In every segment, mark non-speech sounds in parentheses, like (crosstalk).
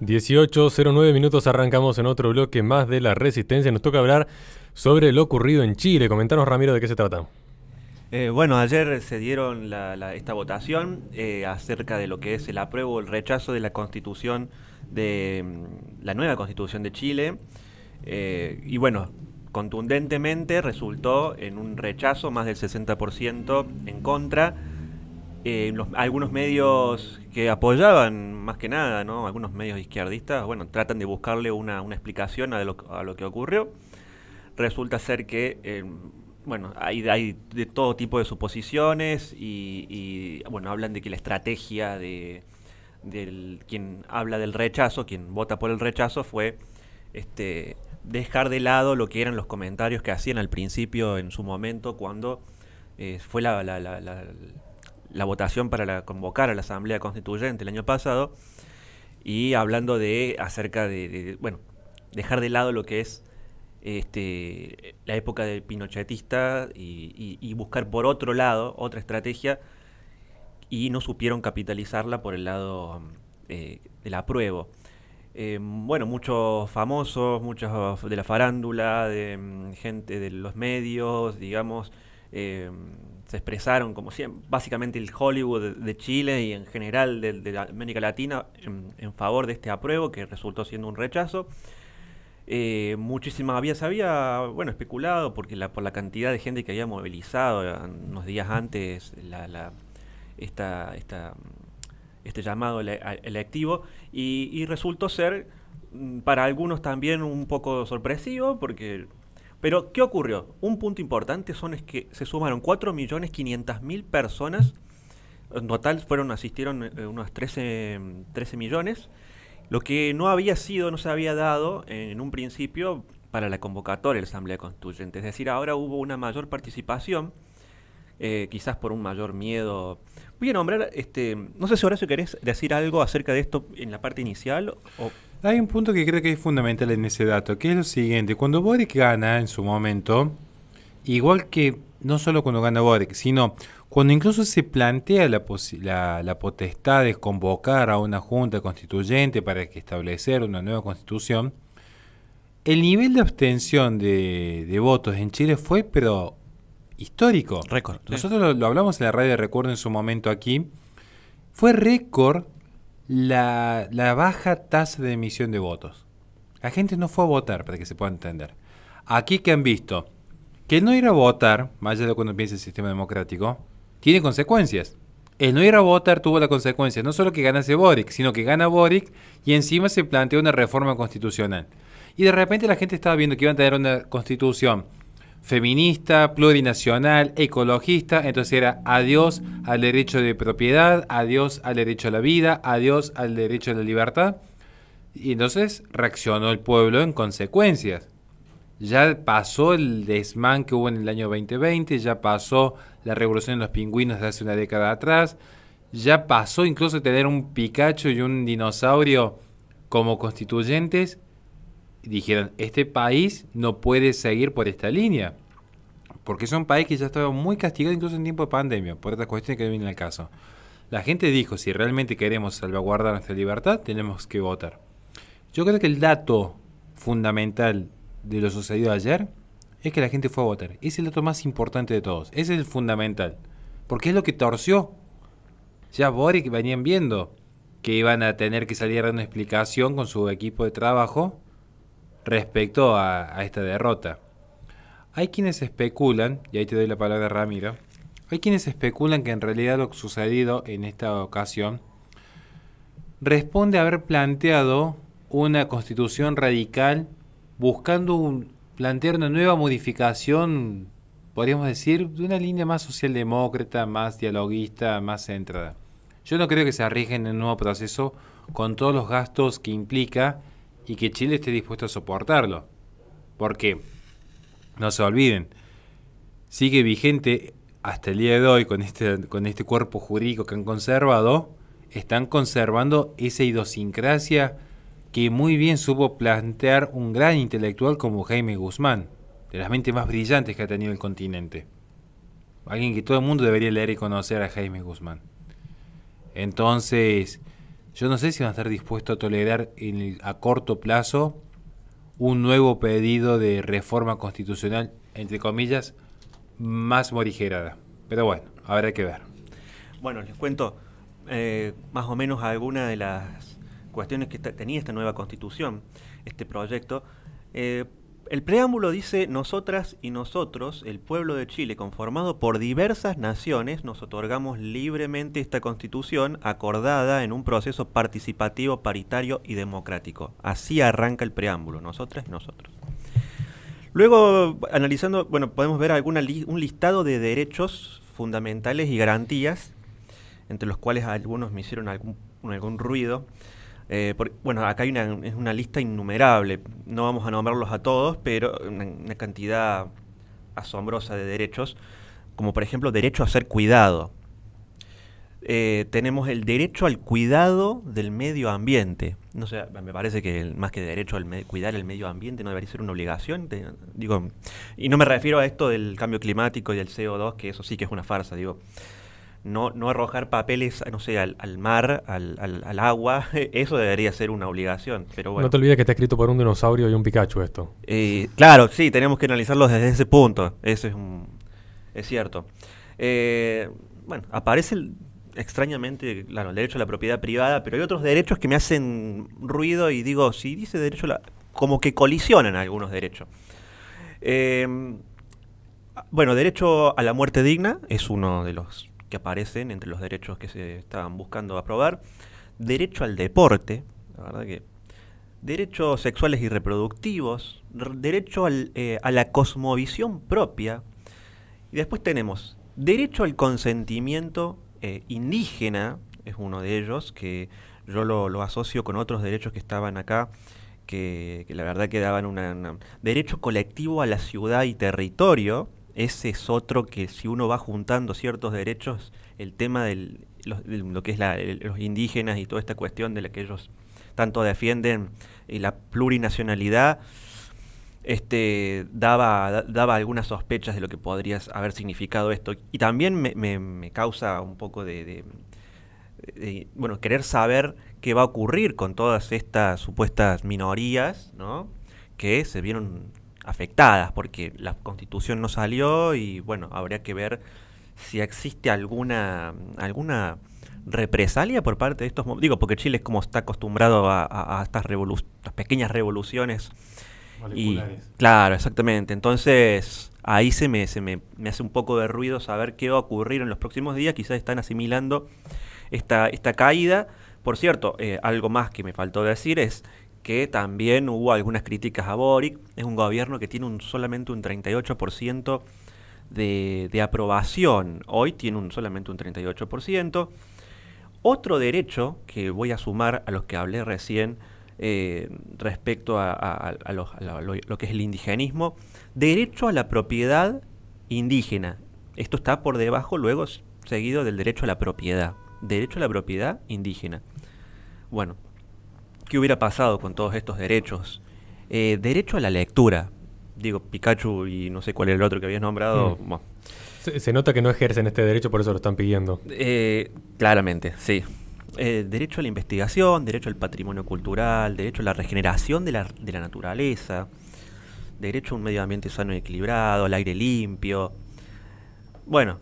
18.09 minutos arrancamos en otro bloque más de la resistencia. Nos toca hablar sobre lo ocurrido en Chile. Comentanos, Ramiro, de qué se trata. Eh, bueno, ayer se dieron esta votación eh, acerca de lo que es el apruebo o el rechazo de la constitución de mm, la nueva constitución de Chile. Eh, y bueno, contundentemente resultó en un rechazo más del 60% en contra. Algunos medios que apoyaban más que nada, ¿no? algunos medios izquierdistas, bueno, tratan de buscarle una, explicación a lo, a lo, que ocurrió. Resulta ser que bueno, hay, hay, de todo tipo de suposiciones y, bueno, hablan de que la estrategia de del, quien habla del rechazo, quien vota por el rechazo, fue este, dejar de lado lo que eran los comentarios que hacían al principio en su momento cuando eh, fue la, votación para convocar a la Asamblea Constituyente el año pasado y hablando de acerca de bueno, dejar de lado lo que es este, la época del pinochetista y, buscar por otro lado otra estrategia y no supieron capitalizarla por el lado eh, del apruebo. Eh, bueno, muchos famosos, muchos de la farándula, de mm, gente de los medios, digamos, eh, se expresaron como siempre, básicamente el Hollywood de, Chile y en general de, América Latina en, favor de este apruebo que resultó siendo un rechazo. Eh, muchísimas había, se había bueno, especulado porque por la cantidad de gente que había movilizado unos días antes la, esta, esta, este llamado electivo y, resultó ser mm, para algunos también un poco sorpresivo porque pero ¿qué ocurrió? Un punto importante son es que se sumaron 4.500.000 personas en total fueron asistieron eh, unos 13, 13 millones lo que no había sido, no se había dado en un principio para la convocatoria de la Asamblea Constituyente. Es decir, ahora hubo una mayor participación, eh, quizás por un mayor miedo. Voy a nombrar, este, no sé si ahora si querés decir algo acerca de esto en la parte inicial. O... Hay un punto que creo que es fundamental en ese dato, que es lo siguiente. Cuando Boric gana en su momento, igual que no solo cuando gana Boric, sino cuando incluso se plantea la, la, potestad de convocar a una junta constituyente para que establecer una nueva constitución, el nivel de abstención de, votos en Chile fue, pero histórico. Récord. Nosotros lo, hablamos en la radio de Recuerdo en su momento aquí. Fue récord la, baja tasa de emisión de votos. La gente no fue a votar, para que se pueda entender. Aquí que han visto que no ir a votar, más allá de cuando piensa el sistema democrático, tiene consecuencias. El no ir a votar tuvo la consecuencia no solo que ganase Boric, sino que gana Boric y encima se planteó una reforma constitucional. Y de repente la gente estaba viendo que iban a tener una constitución feminista, plurinacional, ecologista, entonces era adiós al derecho de propiedad, adiós al derecho a la vida, adiós al derecho a la libertad. Y entonces reaccionó el pueblo en consecuencias. Ya pasó el desmán que hubo en el año 2020, ya pasó la revolución de los pingüinos de hace una década atrás, ya pasó incluso tener un Pikachu y un dinosaurio como constituyentes. Dijeron, este país no puede seguir por esta línea, porque es un país que ya estaba muy castigado incluso en tiempo de pandemia, por estas cuestiones que viene al caso. La gente dijo, si realmente queremos salvaguardar nuestra libertad, tenemos que votar. Yo creo que el dato fundamental de lo sucedido ayer es que la gente fue a votar. Es el dato más importante de todos. Es el fundamental. Porque es lo que torció. Ya Boric venían viendo que iban a tener que salir a dar una explicación con su equipo de trabajo respecto a, esta derrota. Hay quienes especulan, y ahí te doy la palabra a Ramiro, hay quienes especulan que en realidad lo sucedido en esta ocasión responde a haber planteado una constitución radical buscando plantear una nueva modificación, podríamos decir, de una línea más socialdemócrata, más dialoguista, más centrada. Yo no creo que se arriesguen en un nuevo proceso con todos los gastos que implica y que Chile esté dispuesto a soportarlo. Porque, no se olviden, sigue vigente hasta el día de hoy con este, con este cuerpo jurídico que han conservado, están conservando esa idiosincrasia que muy bien supo plantear un gran intelectual como Jaime Guzmán, de las mentes más brillantes que ha tenido el continente. Alguien que todo el mundo debería leer y conocer a Jaime Guzmán. Entonces, Yo no sé si van a estar dispuestos a tolerar a corto plazo un nuevo pedido de reforma constitucional, entre comillas, más morigerada. Pero bueno, habrá que ver. Bueno, les cuento eh, más o menos algunas de las cuestiones que tenía esta nueva constitución, este proyecto. Eh, el preámbulo dice, nosotras y nosotros, el pueblo de Chile, conformado por diversas naciones, nos otorgamos libremente esta constitución acordada en un proceso participativo, paritario y democrático. Así arranca el preámbulo, nosotras y nosotros. Luego, analizando, bueno, podemos ver alguna un listado de derechos fundamentales y garantías, entre los cuales algunos me hicieron algún, algún ruido. Eh, por- bueno, acá hay una, es una lista innumerable, no vamos a nombrarlos a todos, pero una, una cantidad asombrosa de derechos, como por ejemplo derecho a ser cuidado. Eh, tenemos el derecho al cuidado del medio ambiente. No sé, me parece que el- más que derecho al cuidar el medio ambiente no debería ser una obligación. digo, y no me refiero a esto del cambio climático y del CO2, que eso sí que es una farsa. Digo, no, no arrojar papeles, no sé, al, al mar, al, al- al agua, (laughs) eso debería ser una obligación. Pero bueno. No te olvides que está escrito por un dinosaurio y un Pikachu esto. Eh, claro, sí, tenemos que analizarlo desde ese punto. Eso es, un, es cierto. Eh, bueno, aparece el- extrañamente, claro, el derecho a la propiedad privada, pero hay otros derechos que me hacen ruido y digo, si dice derecho a la... como que colisionan algunos derechos. Eh, bueno, derecho a la muerte digna es uno de los que aparecen entre los derechos que se estaban buscando aprobar. Derecho al deporte, la verdad que derechos sexuales y reproductivos, derecho al, eh, a la cosmovisión propia, y después tenemos derecho al consentimiento eh, indígena, es uno de ellos, que yo lo, lo asocio con otros derechos que estaban acá, que, que la verdad que daban una- Derecho colectivo a la ciudad y territorio, ese es otro que si uno va juntando ciertos derechos, el tema de lo que es la- los indígenas y toda esta cuestión de la que ellos tanto defienden y la plurinacionalidad, este, daba, da- daba algunas sospechas de lo que podría haber significado esto. Y también me, causa un poco de, de- de, bueno, querer saber qué va a ocurrir con todas estas supuestas minorías, ¿no? Que se vieron afectadas porque la constitución no salió y bueno, habría que ver si existe alguna, alguna represalia por parte de estos... Digo, porque Chile es como está acostumbrado a, a- a estas, revolu- estas pequeñas revoluciones. Y, claro, exactamente. Entonces, ahí se, me, se me, me hace un poco de ruido saber qué va a ocurrir en los próximos días. Quizás están asimilando esta, esta caída. Por cierto, eh, algo más que me faltó decir es que también hubo algunas críticas a Boric. Es un gobierno que tiene un, solamente un 38% de, de aprobación. Hoy tiene un, solamente un 38%. Otro derecho que voy a sumar a los que hablé recién eh, respecto a, lo, que es el indigenismo, derecho a la propiedad indígena. Esto está por debajo, luego seguido del derecho a la propiedad. Derecho a la propiedad indígena. Bueno, ¿qué hubiera pasado con todos estos derechos? Eh, derecho a la lectura. Digo, Pikachu y no sé cuál era el otro que habías nombrado. Mm. bueno, Se, se nota que no ejercen este derecho, por eso lo están pidiendo. eh, claramente, sí. Eh, derecho a la investigación, derecho al patrimonio cultural, derecho a la regeneración de la, de la naturaleza, derecho a un medio ambiente sano y equilibrado, al aire limpio. Bueno,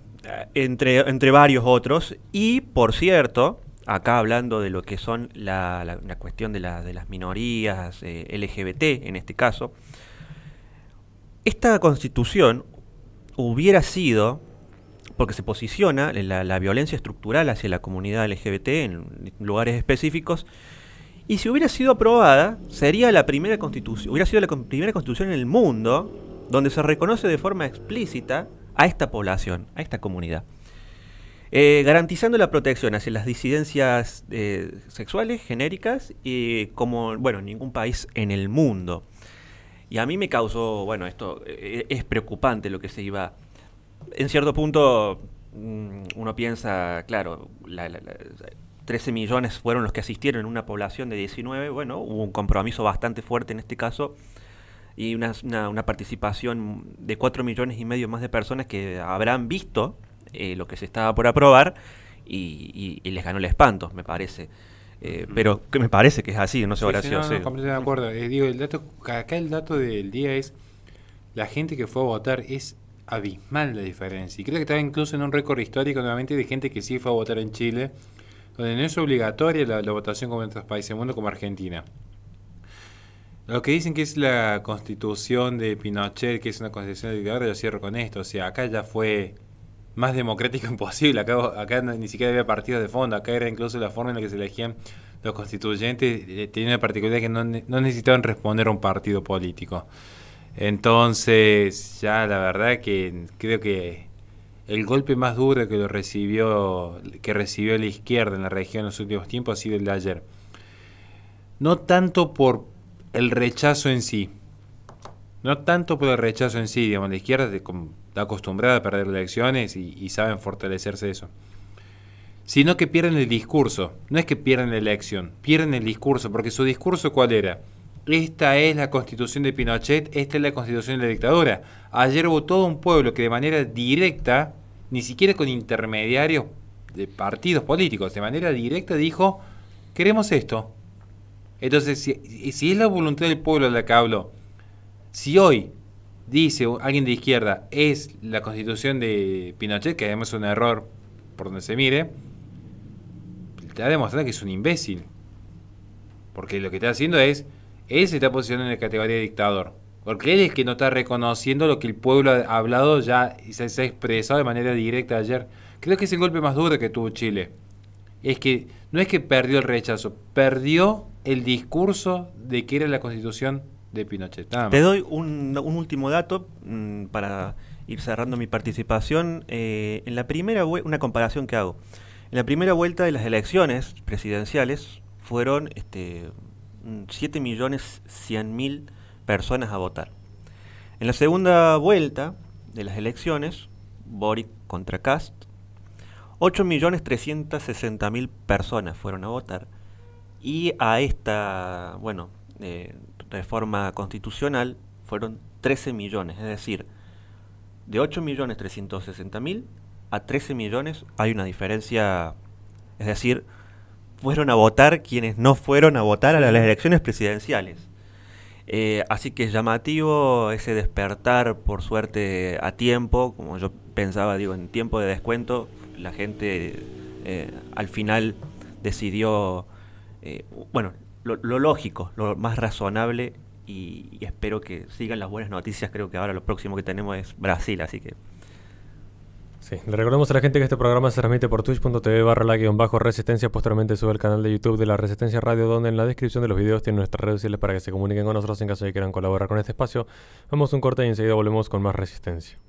entre, entre varios otros. Y, por cierto, acá hablando de lo que son la, la- cuestión de, la- de las minorías eh, LGBT, en este caso, esta constitución hubiera sido porque se posiciona la, violencia estructural hacia la comunidad LGBT en lugares específicos. Y si hubiera sido aprobada, sería la primera constitución, hubiera sido la primera constitución en el mundo donde se reconoce de forma explícita a esta población, a esta comunidad. Eh, garantizando la protección hacia las disidencias eh, sexuales genéricas y como, bueno, ningún país en el mundo. Y a mí me causó, bueno, esto eh, es preocupante lo que se iba en cierto punto mm, uno piensa, claro, la- la- la- 13 millones fueron los que asistieron en una población de 19, bueno, hubo un compromiso bastante fuerte en este caso y una, una- una participación de 4 millones y medio más de personas que habrán visto eh, lo que se estaba por aprobar y, y- y les ganó el espanto, me parece. Eh, pero que me parece que es así, no sé, Sí, sí, no, no, sí. completamente de acuerdo. Eh, digo, el dato, acá el dato del día es la gente que fue a votar es abismal la diferencia. Y creo que está incluso en un récord histórico nuevamente de gente que sí fue a votar en Chile, donde no es obligatoria la, la votación como en otros países del mundo como Argentina. Lo que dicen que es la constitución de Pinochet, que es una constitución de yo cierro con esto. O sea, acá ya fue más democrático (laughs) imposible. Acá, acá ni siquiera había partidos de fondo. Acá era incluso la forma en la que se elegían los constituyentes. eh, tenía una particularidad que no, no necesitaban responder a un partido político. Entonces, ya la verdad que creo que el golpe más duro que lo recibió, que recibió la izquierda en la región en los últimos tiempos ha sido el de ayer. No tanto por el rechazo en sí. No tanto por el rechazo en sí, digamos, la izquierda de- com- está acostumbrada a perder elecciones y, saben fortalecerse eso. Sino que pierden el discurso. No es que pierden la elección, pierden el discurso, porque su discurso ¿cuál era? Esta es la constitución de Pinochet, esta es la constitución de la dictadura. Ayer hubo todo un pueblo que de manera directa, ni siquiera con intermediarios de partidos políticos, de manera directa dijo, queremos esto. Entonces, si, si es la voluntad del pueblo de la que hablo, si hoy dice alguien de izquierda es la constitución de Pinochet, que además es un error por donde se mire, te va a demostrar que es un imbécil. Porque lo que está haciendo es, él se está posicionando en la categoría de dictador. Porque él es que no está reconociendo lo que el pueblo ha hablado ya y se ha expresado de manera directa ayer. Creo que es el golpe más duro que tuvo Chile. Es que no es que perdió el rechazo, perdió el discurso de que era la constitución de Pinochet. Nada más. Te doy un, un último dato mm, para ir cerrando mi participación. Eh, en la primera una comparación que hago. En la primera vuelta de las elecciones presidenciales fueron este, mm, 7.100.000 personas a votar. En la segunda vuelta de las elecciones, Boric contra Cast, 8.360.000 personas fueron a votar. Y a esta, bueno, eh, reforma constitucional fueron 13 millones, es decir, de 8.360.000 a 13 millones hay una diferencia, es decir, fueron a votar quienes no fueron a votar a las elecciones presidenciales. Eh, así que es llamativo ese despertar, por suerte, a tiempo, como yo pensaba, digo, en tiempo de descuento, la gente eh, al final decidió, eh, bueno, lo, lógico, lo más razonable y, espero que sigan las buenas noticias. Creo que ahora lo próximo que tenemos es Brasil, así que Sí, le recordamos a la gente que este programa se transmite por twitch.tv barra la guion bajo resistencia. Posteriormente sube al canal de YouTube de la Resistencia Radio, donde en la descripción de los videos tienen nuestras redes sociales para que se comuniquen con nosotros en caso de que quieran colaborar con este espacio. Vamos un corte y enseguida volvemos con más resistencia.